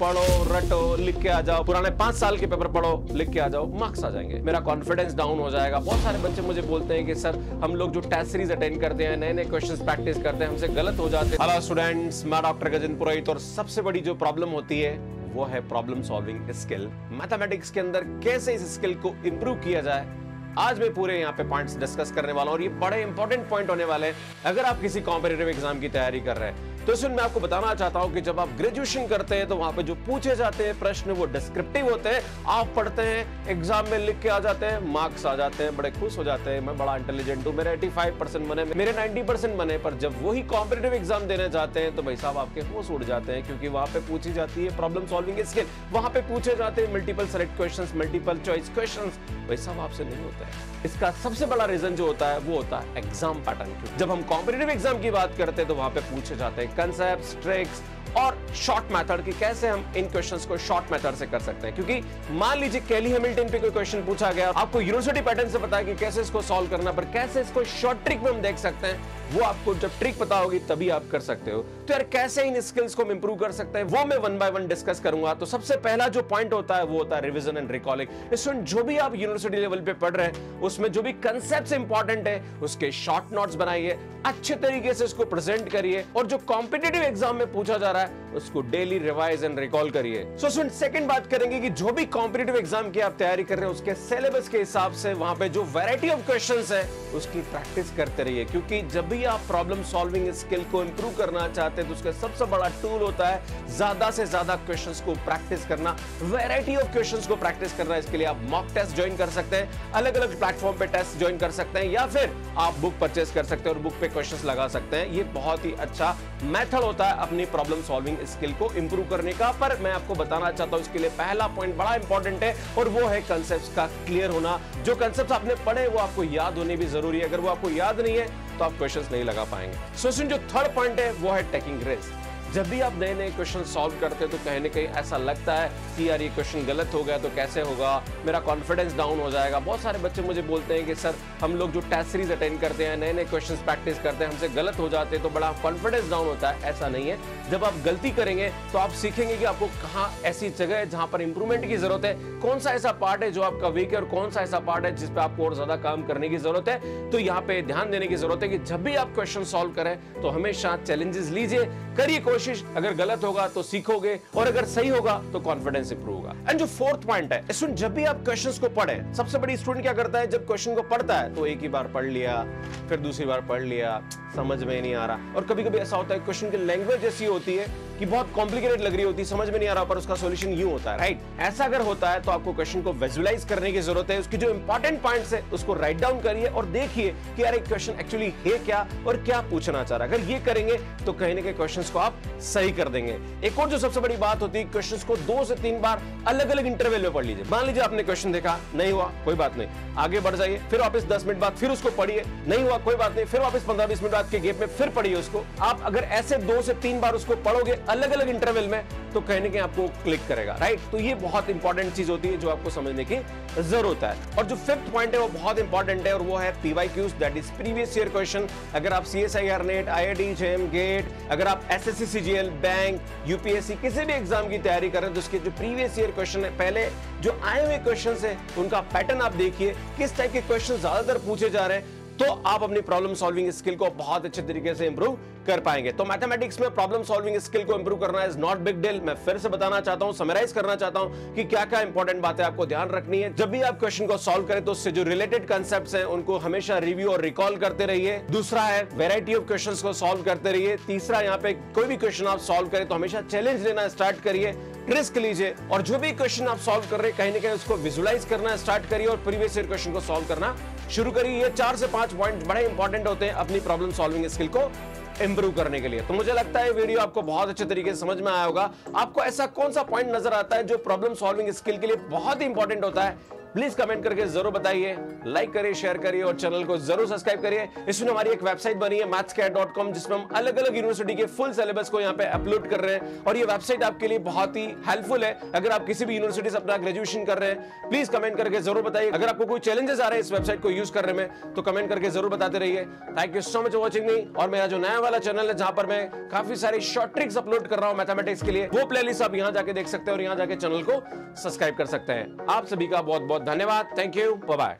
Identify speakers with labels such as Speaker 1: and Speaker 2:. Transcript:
Speaker 1: पढ़ो, रटो, लिख के आ जाओ। पुराने पाँच साल के पेपर पढ़ो, लिख के आ जाओ, मार्क्स आ जाएँगे। मेरा कॉन्फिडेंस डाउन हो जाएगा। बहुत सारे बच्चे मुझे बोलते हैं कि, सर, हम लोग जो टेस्ट सीरीज़ अटेंड करते हैं नए नए क्वेश्चंस प्रैक्टिस करते हैं, हमसे गलत हो जाते हैं। हेलो स्टूडेंट्स मैं डॉक्टर गजन पुरोहित और सबसे बड़ी जो प्रॉब्लम होती है, वो है प्रॉब्लम सॉल्विंग स्किल मैथमेटिक्स के अंदर कैसे इस स्किल को इंप्रूव किया जाए? आज मैं पूरे यहाँ पे पॉइंट्स डिस्कस करने वाला हूँ और ये बड़े इंपॉर्टेंट पॉइंट होने वाले हैं। अगर आप किसी कॉम्पिटेटिव एग्ज़ाम की तैयारी कर रहे हैं तो इसमें मैं आपको बताना चाहता हूँ कि जब आप ग्रेजुएशन करते हैं तो वहाँ पे जो पूछे जाते हैं प्रश्न, वो डिस्क्रिप्टिव होते हैं। आप पढ़ते हैं एग्ज़ाम में लिख के आ जाते हैं मार्क्स आ जाते हैं, बड़े खुश हो जाते हैं, मैं बड़ा इंटेलिजेंट हूँ, मेरे 85 परसेंट बने, मेरे 90 परसेंट बने, पर जब वही कॉम्पिटेटिव एग्ज़ाम देने जाते हैं तो भाई साहब आपके होश उड़ जाते हैं, क्योंकि वहाँ पे पूछी जाती है प्रॉब्लम सॉल्विंग स्किल वहाँ पे पूछे जाते हैं multiple select question multiple choice question भाई साहब आपसे नहीं होता है। इसका सबसे बड़ा रीजन जो होता है, वो होता है एग्ज़ाम पैटर्न जब हम कॉम्पिटेटिव एग्ज़ाम की बात करते हैं तो वहाँ पे पूछे जाते हैं कंसेप्ट ट्रिक्स और शॉर्ट मेथड की कैसे हम इन क्वेश्चंस को शॉर्ट मेथड से कर सकते हैं। क्योंकि मान लीजिए कैली हैमिल्टन पे कोई क्वेश्चन पूछा गया, आपको यूनिवर्सिटी पैटर्न से पता है कि कैसे इसको सॉल्व करना पर कैसे इसको शॉर्ट ट्रिक में हम देख सकते हैं, वो आपको जब ट्रिक पता होगी तभी आप कर सकते हो। तो यार कैसे इन स्किल्स को हम इंप्रूव कर सकते हैं, वो मैं वन बाय वन डिस्कस करूँगा। तो सबसे पहला जो पॉइंट होता है, वो होता है रिविजन एंड रिकॉलिंग स्टूडेंट जो भी आप यूनिवर्सिटी लेवल पे पढ़ रहे हैं, उसमें जो भी कंसेप्ट इंपॉर्टेंट है, उसके शॉर्ट नोट्स बनाइए, अच्छे तरीके से उसको प्रेजेंट करिए, और जो कॉम्पिटेटिव एग्ज़ाम में पूछा जा रहा है, उसको डेली रिवाइज एंड रिकॉल करिए। सो स्टूडेंट सेकंड बात करेंगे कि जो भी कॉम्पिटेटिव एग्ज़ाम की आप तैयारी कर रहे हैं, उसके सिलेबस के हिसाब से वहाँ पे जो वैरायटी ऑफ़ क्वेश्चंस है, उसकी प्रैक्टिस करते रहिए। क्योंकि जब भी आप प्रॉब्लम सॉल्विंग स्किल को इंप्रूव करना चाहते हैं तो उसका सबसे बड़ा टूल होता है ज़्यादा से ज़्यादा क्वेश्चंस को प्रैक्टिस करना। वैरायटी ऑफ़ क्वेश्चंस को प्रैक्टिस करना, इसके लिए आप मॉक टेस्ट ज्वाइन कर सकते हैं अलग अलग प्लेटफॉर्म पे टेस्ट ज्वाइन कर सकते हैं, या फिर आप बुक परचेस कर सकते हैं और बुक पे क्वेश्चंस लगा सकते हैं। ये बहुत ही अच्छा मेथड होता है अपनी प्रॉब्लम सॉल्विंग स्किल को इंप्रूव करने का। पर मैं आपको बताना चाहता हूँ इसके लिए पहला पॉइंट बड़ा इंपॉर्टेंट है और वो है कंसेप्ट का क्लियर होना। जो कंसेप्ट आपने पढ़े वो आपको याद होने भी ज़रूरी है। अगर वो आपको याद नहीं है तो आप क्वेश्चन नहीं लगा पाएँगे। So, जो थर्ड पॉइंट है वो है टेकिंग रिस्क जब भी आप नए नए क्वेश्चन सॉल्व करते हैं तो कहीं ना कहीं ऐसा लगता है कि यार, ये क्वेश्चन गलत हो गया तो कैसे होगा? मेरा कॉन्फिडेंस डाउन हो जाएगा। बहुत सारे बच्चे मुझे बोलते हैं कि, सर, हम लोग जो टेस्ट सीरीज़ अटेंड करते हैं नए नए क्वेश्चन प्रैक्टिस करते हैं, हमसे गलत हो जाते हैं तो बड़ा कॉन्फिडेंस डाउन होता है। ऐसा नहीं है। जब आप गलती करेंगे तो आप सीखेंगे कि आपको कहाँ ऐसी जगह है जहाँ पर इंप्रूवमेंट की ज़रूरत है। कौन सा ऐसा पार्ट है जो आपका वीक है और कौन सा ऐसा पार्ट है जिसपे आपको और ज़्यादा काम करने की ज़रूरत है? तो यहाँ पे ध्यान देने की ज़रूरत है कि जब भी आप क्वेश्चन सॉल्व करें तो हमेशा चैलेंजेस लीजिए, करिए कोशिश। अगर गलत गलत होगा तो सीखोगे, और अगर सही होगा तो कॉन्फिडेंस इंप्रूव होगा। एंड जो फोर्थ पॉइंट है स्टूडेंट जब भी आप क्वेश्चंस को पढ़े, सबसे बड़ी स्टूडेंट क्या करता है? जब क्वेश्चन को पढ़ता है तो एक ही बार पढ़ लिया, फिर दूसरी बार पढ़ लिया समझ में नहीं आ रहा। और कभी कभी ऐसा होता है क्वेश्चन की लैंग्वेज ऐसी होती है कि बहुत कॉम्प्लिकेटेड लग रही होती है, समझ में नहीं आ रहा, पर उसका सॉल्यूशन यूँ होता है। राइट ऐसा अगर होता है तो आपको क्वेश्चन को विजुअलाइज करने की ज़रूरत है। उसकी जो इंपॉर्टेंट पॉइंट्स है, उसको राइट डाउन करिए और देखिए कि यार, एक क्वेश्चन एक्चुअली है क्या और क्या पूछना चाह रहा है। अगर ये करेंगे तो कहीं ना कहीं क्वेश्चन को आप सही कर देंगे। एक और जो सबसे बड़ी बात होती है क्वेश्चन को दो से तीन बार अलग अलग इंटरवल में पढ़ लीजिए। मान लीजिए आपने क्वेश्चन देखा, नहीं हुआ, कोई बात नहीं। आगे बढ़ जाइए, फिर वापस दस मिनट बाद फिर उसको पढ़िए, नहीं हुआ, कोई बात नहीं, फिर वापस पंद्रह बीस मिनट बाद के गेप में फिर पढ़िए उसको। आप अगर ऐसे दो से तीन बार उसको पढ़ोगे अलग अलग इंटरवल में तो कहीं ना कहीं आपको क्लिक करेगा राइट तो ये बहुत इंपॉर्टेंट चीज़ होती है जो आपको समझने की ज़रूरत है। और जो फिफ्थ पॉइंट है, वो बहुत इंपॉर्टेंट है, और वो है PY Qs that is previous year question अगर आप C S I R NET I I D JAM GATE अगर आप S S C C G L bank UPSC किसी भी एग्ज़ाम की तैयारी कर तो उसके जो प्रीवियस ईयर क्वेश्चन है, पहले जो आए हुए क्वेश्चन है, उनका पैटर्न आप देखिए, किस टाइप के क्वेश्चन ज़्यादातर पूछे जा रहे हैं। तो आप अपनी प्रॉब्लम सॉल्विंग स्किल को बहुत अच्छे तरीके से इंप्रूव कर पाएँगे। तो मैथमेटिक्स में प्रॉब्लम सॉल्विंग स्किल को इंप्रूव करना इज़ नॉट बिग डील मैं फिर से बताना चाहता हूँ समराइज करना चाहता हूँ कि क्या क्या इंपॉर्टेंट बातें आपको ध्यान रखनी है। जब भी आप क्वेश्चन को सॉल्व करें तो उससे जो रिलेटेड कंसेप्ट हैं, उनको हमेशा रिव्यू और रिकॉल करते रहिए। दूसरा है वेराइटी ऑफ़ क्वेश्चन को सॉल्व करते रहिए। तीसरा, यहाँ पे कोई भी क्वेश्चन आप सॉल्व करें तो हमेशा चैलेंज लेना स्टार्ट करिए। रिस्क लीजिए और जो भी क्वेश्चन आप सॉल्व कर रहे हैं, कहीं ना कहीं उसको विजुलाइज करना स्टार्ट करिए और प्रीवियस ईयर क्वेश्चन को सॉल्व करना शुरू करिए ये चार से पाँच पॉइंट बड़े इंपॉर्टेंट होते हैं अपनी प्रॉब्लम सॉल्विंग स्किल को इंप्रूव करने के लिए। तो मुझे लगता है वीडियो आपको बहुत अच्छे तरीके से समझ में आया होगा। आपको ऐसा कौन सा पॉइंट नज़र आता है जो प्रॉब्लम सॉल्विंग स्किल के लिए बहुत ही इंपॉर्टेंट होता है? प्लीज़ कमेंट करके ज़रूर बताइए लाइक करिए शेयर करिए और चैनल को ज़रूर सब्सक्राइब करिए। इसमें हमारी एक वेबसाइट बनी है मैथ्सकैट जिसमें हम अलग अलग यूनिवर्सिटी के फुल सिलेबस को यहाँ पे अपलोड कर रहे हैं। और ये वेबसाइट आपके लिए बहुत ही हेल्पफुल है। अगर आप किसी भी यूनिवर्सिटी से अपना ग्रेजुएशन कर रहे हैं प्लीज़ कमेंट करके ज़रूर बताइए। अगर आपको कोई चैलेंजेस आ रहे हैं इस वेबसाइट को यूज़ करने में तो कमेंट करके ज़रूर बताते रहिए। Thank you so much watching me और मेरा जो नया वाला चैनल है, जहाँ पर मैं काफ़ी सारे शॉर्ट ट्रिक्स अपलोड कर रहा हूँ मैथमेटिक्स के लिए, वो प्लेलिस्ट आप यहाँ जाके देख सकते हैं और यहाँ जाके चैनल को सब्सक्राइब कर सकते हैं। आप सभी का बहुत बहुत धन्यवाद थैंक यू बाय